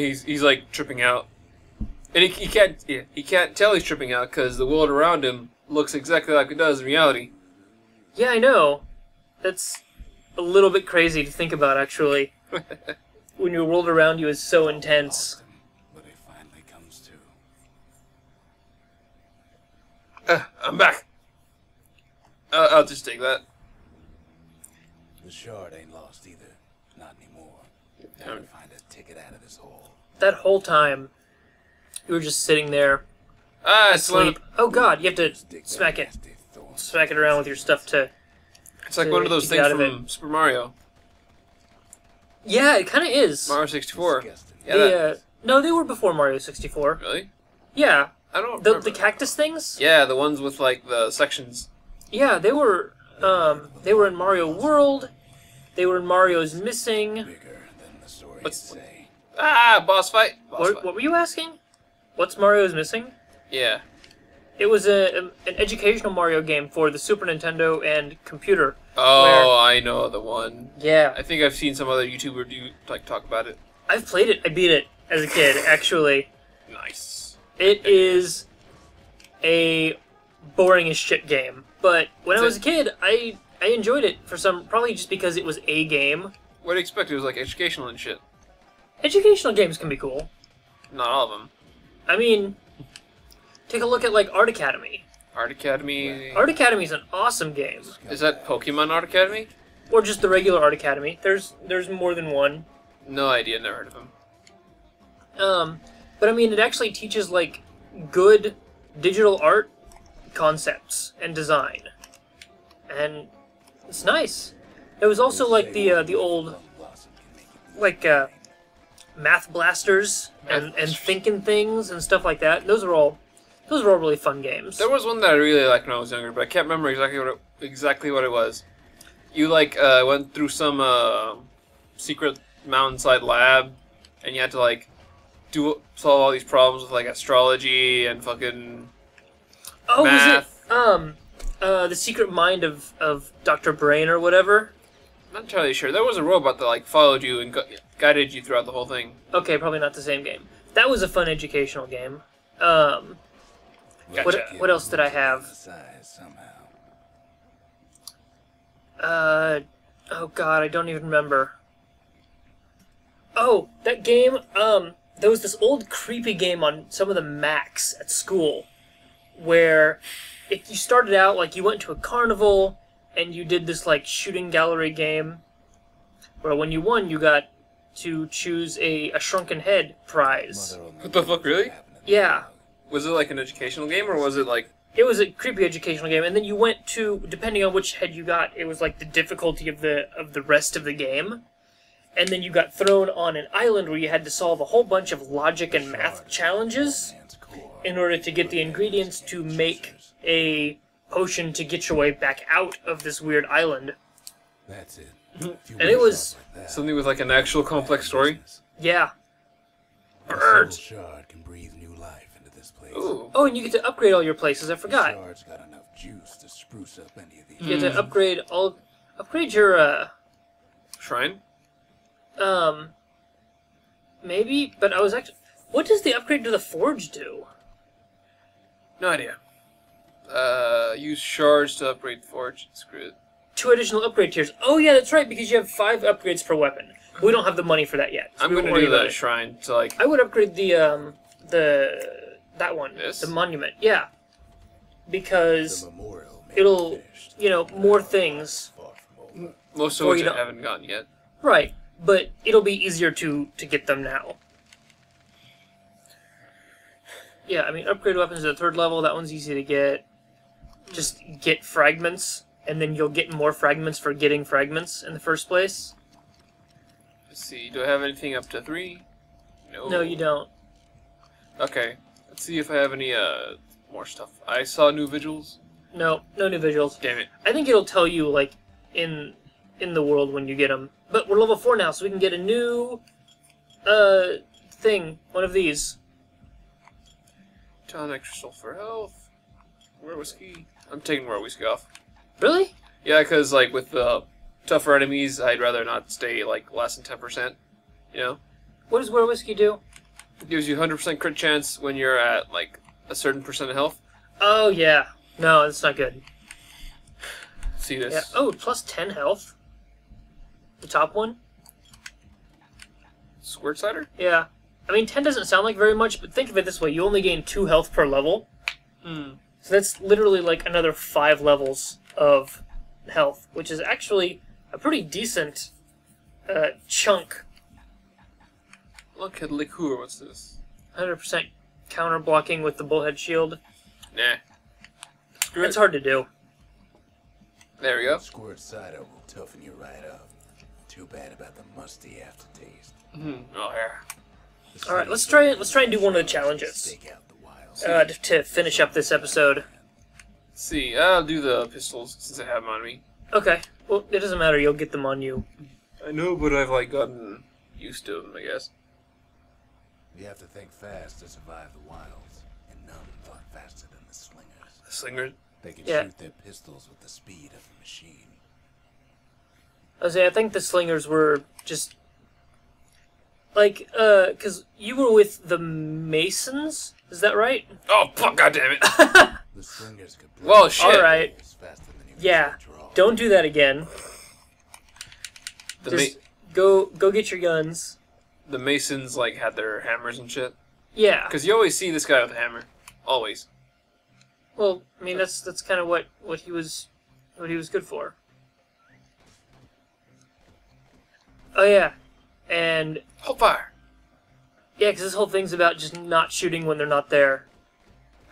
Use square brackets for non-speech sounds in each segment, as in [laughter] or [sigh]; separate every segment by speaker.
Speaker 1: Yeah, he's he's like tripping out, and he, he can't yeah, he can't tell he's tripping out because the world around him looks exactly like it does in reality.
Speaker 2: Yeah, I know. That's a little bit crazy to think about, actually. [laughs] when your world around you is so intense.
Speaker 3: But it finally comes to.
Speaker 1: Uh, I'm back. Uh, I'll just take that.
Speaker 3: The shard ain't lost either. Not anymore. Time to find a ticket out of this hole.
Speaker 2: That whole time, you were just sitting there,
Speaker 1: Ah, it's
Speaker 2: asleep.
Speaker 1: like
Speaker 2: Oh god, you have to smack it, smack it around with your stuff to.
Speaker 1: it's like
Speaker 2: to-
Speaker 1: one of those things
Speaker 2: get out
Speaker 1: from Super Mario,
Speaker 2: Yeah, it kind of is.
Speaker 1: Mario 64. Yeah,
Speaker 2: the, uh, no, they were before Mario 64.
Speaker 1: really?
Speaker 2: Yeah,
Speaker 1: I don't.
Speaker 2: the the cactus things.
Speaker 1: Yeah, the ones with like the sections.
Speaker 2: Yeah, they were. Um, they were in Mario World. They were in Mario's Missing.
Speaker 3: Bigger than the stories
Speaker 1: What's-
Speaker 3: say.
Speaker 1: Ah, boss fight. Boss
Speaker 2: What,
Speaker 1: fight.
Speaker 2: what were you asking? What's Mario's Missing?
Speaker 1: Yeah.
Speaker 2: It was a, an educational Mario game for the Super Nintendo and computer.
Speaker 1: Oh, I know the one.
Speaker 2: Yeah,
Speaker 1: I think I've seen some other YouTuber do like talk about it.
Speaker 2: I've played it. I beat it as a kid. Actually,
Speaker 1: Nice.
Speaker 2: it is a boring as shit game. But when I was
Speaker 1: it-
Speaker 2: a kid, I I enjoyed it for some probably just because it was a game.
Speaker 1: What do you expect? It was like educational and shit.
Speaker 2: Educational games can be cool.
Speaker 1: Not all of them.
Speaker 2: I mean, take a look at like Art Academy.
Speaker 1: Art Academy.
Speaker 2: Art Academy is an awesome game,
Speaker 1: Is that Pokemon Art Academy?
Speaker 2: or just the regular Art Academy. There's there's more than one.
Speaker 1: No idea. Never heard of them.
Speaker 2: Um, but I mean, it actually teaches like good digital art concepts and design, and it's nice. It was also like the uh, the old
Speaker 3: Plum blossom can make you
Speaker 2: like uh, math blasters and
Speaker 1: Math
Speaker 2: and
Speaker 1: blasters.
Speaker 2: thinking things and stuff like that. Those are all those are all really fun games.
Speaker 1: There was one that I really liked when I was younger, but I can't remember exactly what it, exactly what it was. You like uh, went through some uh, secret mountainside lab, and you had to like do solve all these problems with like astrology and fucking
Speaker 2: oh,
Speaker 1: math.
Speaker 2: was it um uh, the secret mind of of Doctor Brain or whatever?
Speaker 1: I'm not entirely sure. There was a robot that like followed you and gu- guided you throughout the whole thing.
Speaker 2: Okay, probably not the same game. That was a fun educational game. Um,
Speaker 1: Gotcha.
Speaker 2: what what else did I have?
Speaker 3: size somehow.
Speaker 2: Uh, oh god, I don't even remember. Oh, that game. Um, there was this old creepy game on some of the Macs at school, where if you started out like you went to a carnival and you did this like shooting gallery game, where when you won you got to choose a, a shrunken head prize.
Speaker 1: What the fuck, really?
Speaker 3: knows what happened in the
Speaker 2: Yeah.
Speaker 1: Was it like an educational game or was it like
Speaker 2: It was a creepy educational game, and then you went to depending on which head you got, it was like the difficulty of the of the rest of the game, and then you got thrown on an island where you had to solve a whole bunch of logic and math challenges in order to get the ingredients to make a potion to get your way back out of this weird island.
Speaker 3: That's it.
Speaker 2: And it was-
Speaker 3: like
Speaker 1: something with like an actual complex story?
Speaker 2: Yeah.
Speaker 3: The
Speaker 2: Birds.
Speaker 3: soul shard can breathe new life into this place.
Speaker 1: Ooh.
Speaker 2: Oh, and you get to upgrade all your places. I
Speaker 3: The
Speaker 2: forgot.
Speaker 3: shard's got enough juice to spruce up any of these.
Speaker 2: You get to upgrade all, upgrade your uh,
Speaker 1: Shrine?
Speaker 2: um, maybe. But I was actually, what does the upgrade to the forge do?
Speaker 1: No idea. Uh, use shards to upgrade forge. Screw it.
Speaker 2: Two additional upgrade tiers. Oh yeah, that's right, because you have five upgrades per weapon. We don't have the money for that yet. so
Speaker 1: I'm
Speaker 2: we won't
Speaker 1: gonna
Speaker 2: worry
Speaker 1: do
Speaker 2: about
Speaker 1: the
Speaker 2: it.
Speaker 1: shrine to like
Speaker 2: I would upgrade the um the that one,
Speaker 1: This?
Speaker 2: the monument. Yeah, because
Speaker 3: memorial may
Speaker 2: it'll
Speaker 3: finished.
Speaker 2: you know more things.
Speaker 3: Far from over.
Speaker 1: most of
Speaker 2: Or
Speaker 1: which
Speaker 2: you
Speaker 1: I
Speaker 2: don't-
Speaker 1: haven't gotten yet.
Speaker 2: Right, but it'll be easier to to get them now. Yeah, I mean upgrade weapons at the third level. That one's easy to get. Just get fragments, and then you'll get more fragments for getting fragments in the first place.
Speaker 1: Let's see. Do I have anything up to three? No.
Speaker 2: No, you don't.
Speaker 1: Okay. Let's see if I have any uh more stuff. I saw new vigils.
Speaker 2: No, no new visuals.
Speaker 1: Damn it.
Speaker 2: I think it'll tell you like in in the world when you get them. But we're level four now, so we can get a new uh thing. One of these.
Speaker 1: Ton extra sulfur health. More whiskey. I'm taking more whiskey off.
Speaker 2: Really?
Speaker 1: Yeah, because like with the tougher enemies, I'd rather not stay like less than ten percent. You know.
Speaker 2: What does Werewhiskey do?
Speaker 1: It gives you 100% crit chance when you're at like a certain percent of health.
Speaker 2: Oh yeah. No, that's not good.
Speaker 1: See this?
Speaker 2: Yeah. Oh, plus ten health. The top one.
Speaker 1: Squirt cider?
Speaker 2: Yeah. I mean, ten doesn't sound like very much, but think of it this way: you only gain two health per level,
Speaker 1: Hmm.
Speaker 2: so that's literally like another five levels of health, which is actually a pretty decent uh, chunk.
Speaker 1: Look at liqueur. What's this?
Speaker 2: Hundred percent counter blocking with the bullhead shield.
Speaker 1: Nah. Screw
Speaker 2: It's
Speaker 1: it.
Speaker 2: hard to do.
Speaker 1: There we go.
Speaker 3: Squirt cider will toughen you right up. Too bad about the musty aftertaste.
Speaker 1: Hmm. Oh, here.
Speaker 3: The
Speaker 2: All right, let's try it. Let's try and do one of the challenges
Speaker 3: Stake out the wild.
Speaker 2: uh, to, to finish up this episode.
Speaker 1: Let's see. I'll do the pistols since I have them on me.
Speaker 2: Okay. Well, it doesn't matter. You'll get them on you.
Speaker 1: I know, but I've like gotten used to them, I guess.
Speaker 3: You have to think fast to survive the wilds, and none thought faster than the slingers.
Speaker 1: The slinger.
Speaker 3: They can
Speaker 2: Yeah.
Speaker 3: shoot their pistols with the speed of the machine.
Speaker 2: I say, I think the slingers were just like uh, because you were with the Masons. Is that right?
Speaker 1: Oh, fuck! God damn it! [laughs]
Speaker 3: The slingers could blow
Speaker 1: Well,
Speaker 3: up
Speaker 1: shit.
Speaker 2: All right.
Speaker 3: faster than you
Speaker 2: Yeah.
Speaker 3: could.
Speaker 2: Don't do that again.
Speaker 1: The
Speaker 2: Just
Speaker 1: ma-
Speaker 2: go go get your guns.
Speaker 1: the masons like had their hammers and shit.
Speaker 2: Yeah.
Speaker 1: Because you always see this guy with a hammer. Always.
Speaker 2: Well, I mean that's that's kind of what what he was what he was good for. Oh yeah, and
Speaker 1: Hold fire.
Speaker 2: yeah, because this whole thing's about just not shooting when they're not there.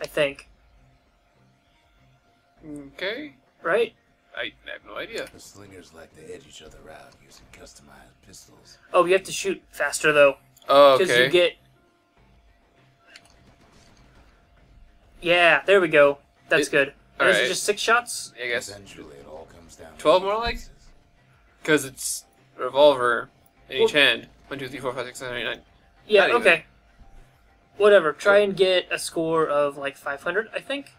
Speaker 2: I think,
Speaker 1: Okay.
Speaker 2: right?
Speaker 1: I have no idea.
Speaker 3: The slingers like to edge each other out using customized pistols.
Speaker 2: Oh, you have to shoot faster though.
Speaker 1: Oh,
Speaker 2: Because
Speaker 1: okay.
Speaker 2: you get. Yeah, there we go. That's
Speaker 1: It-
Speaker 2: good. And is it just six shots?
Speaker 1: I guess
Speaker 3: Eventually, it all comes down.
Speaker 1: 12 more, like? because it's a revolver in each
Speaker 2: Well-
Speaker 1: hand. One, two, three, four, five, six, seven, eight, nine.
Speaker 2: Yeah,
Speaker 1: Not even.
Speaker 2: okay. Whatever. Try oh. and get a score of like 500, I think.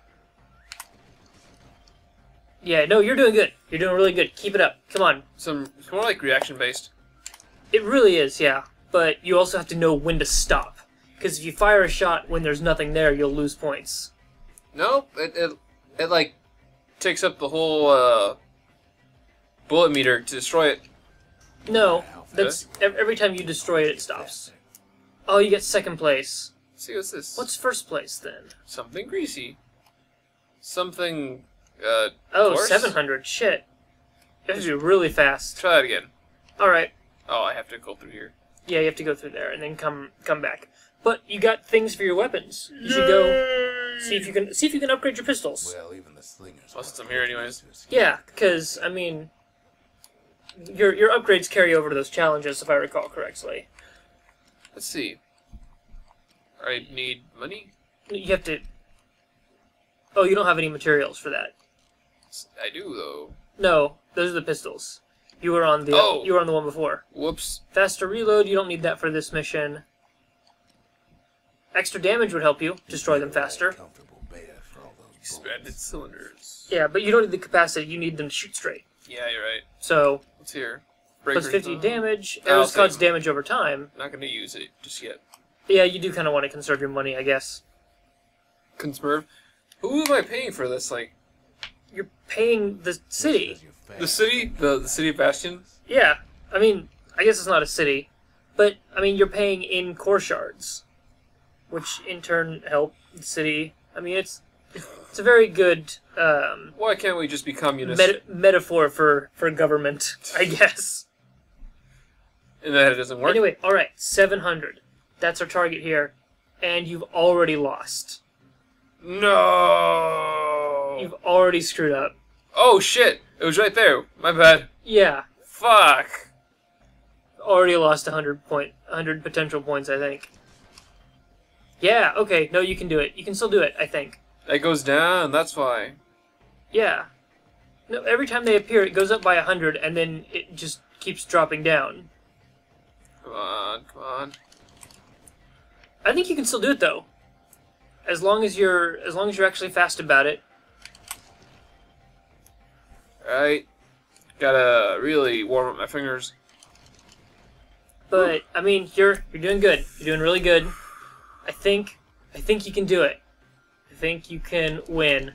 Speaker 2: Yeah, no, you're doing good. You're doing really good. Keep it up. Come on.
Speaker 1: Some it's more like reaction based.
Speaker 2: It really is, yeah. But you also have to know when to stop. Because if you fire a shot when there's nothing there, you'll lose points.
Speaker 1: No, it, it it like takes up the whole uh, bullet meter to destroy it.
Speaker 2: No, that's every time you destroy it, it stops. Oh, you get second place.
Speaker 1: Let's see what's this?
Speaker 2: What's first place then?
Speaker 1: something greasy? Something. Uh,
Speaker 2: Oh,
Speaker 1: Course.
Speaker 2: 700. Shit. You have to be really fast.
Speaker 1: try that again.
Speaker 2: Alright.
Speaker 1: Oh, I have to go through here.
Speaker 2: Yeah, you have to go through there and then come come back. But you got things for your weapons. You should go see if you can see if you can upgrade your pistols.
Speaker 3: Well, even the slingers.
Speaker 1: Well, since
Speaker 3: weren't
Speaker 1: I'm here anyways.
Speaker 2: Yeah, because I mean, your your upgrades carry over to those challenges, if I recall correctly.
Speaker 1: Let's see. I need money.
Speaker 2: You have to. Oh, you don't have any materials for that.
Speaker 1: I do though.
Speaker 2: No, those are the pistols. You were on the
Speaker 1: Oh.
Speaker 2: you were on the one before.
Speaker 1: Whoops.
Speaker 2: Faster reload. You don't need that for this mission. Extra damage would help you destroy them faster.
Speaker 3: Comfortable beta for all those
Speaker 1: Expanded cylinders.
Speaker 2: Yeah, but you don't need the capacity. You need them to shoot straight.
Speaker 1: Yeah, you're right.
Speaker 2: So
Speaker 1: What's here? Breaker-
Speaker 2: 50 damage.
Speaker 1: Oh,
Speaker 2: Arrows cause
Speaker 1: save.
Speaker 2: damage over time.
Speaker 1: Not gonna use it just yet.
Speaker 2: Yeah, you do kind of want to conserve your money, I guess.
Speaker 1: Conserve. Who am I paying for this? Like
Speaker 2: You're paying the city.
Speaker 3: Because you're fast.
Speaker 1: the city, the the city of Bastion.
Speaker 2: Yeah, I mean, I guess it's not a city, but I mean, you're paying in core shards, which in turn help the city. I mean, it's it's a very good um,
Speaker 1: Why can't we just be communist?
Speaker 2: meta- metaphor for for government, [laughs] I guess.
Speaker 1: and that it doesn't work.
Speaker 2: Anyway, all right, seven hundred. That's our target here, and you've already lost.
Speaker 1: No.
Speaker 2: You've already screwed up.
Speaker 1: Oh shit! It was right there. My bad.
Speaker 2: Yeah,
Speaker 1: Fuck.
Speaker 2: already lost 100 point 100 potential points i think yeah okay no you can do it you can still do it i think
Speaker 1: It goes down. That's why.
Speaker 2: yeah no every time they appear it goes up by a 100 and then it just keeps dropping down
Speaker 1: Come on, come on.
Speaker 2: i think you can still do it though as long as you're as long as you're actually fast about it
Speaker 1: Right. Gotta really warm up my fingers.
Speaker 2: But I mean, you're you're doing good. You're doing really good. I think I think you can do it. I think you can win.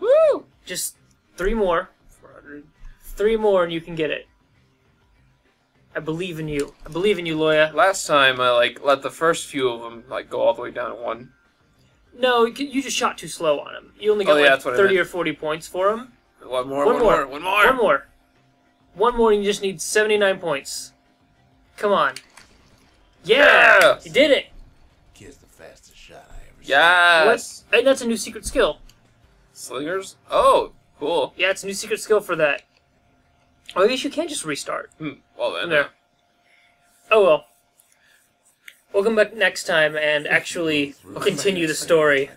Speaker 1: Woo!
Speaker 2: Just three more. Three more and you can get it. I believe in you. I believe in you, Loya.
Speaker 1: Last time I like let the first few of them like go all the way down to one.
Speaker 2: No, you just shot too slow on him. You only oh, got
Speaker 1: Oh, yeah,
Speaker 2: like
Speaker 1: that's what I
Speaker 2: 30 or 40 points for him.
Speaker 1: One more,
Speaker 2: One
Speaker 1: one,
Speaker 2: more.
Speaker 1: more, one more.
Speaker 2: One more. One more and you just need 79 points. Come on. Yeah!
Speaker 1: Yes!
Speaker 2: You did it!
Speaker 3: Kid's the fastest shot I ever
Speaker 1: Yes.
Speaker 2: And that's a new secret skill.
Speaker 1: Slingers. Oh, cool.
Speaker 2: Yeah, it's a new secret skill for that. Oh, I guess you can just restart.
Speaker 1: Hmm. Well then.
Speaker 2: There. Oh well. We'll come back next time and actually continue the story.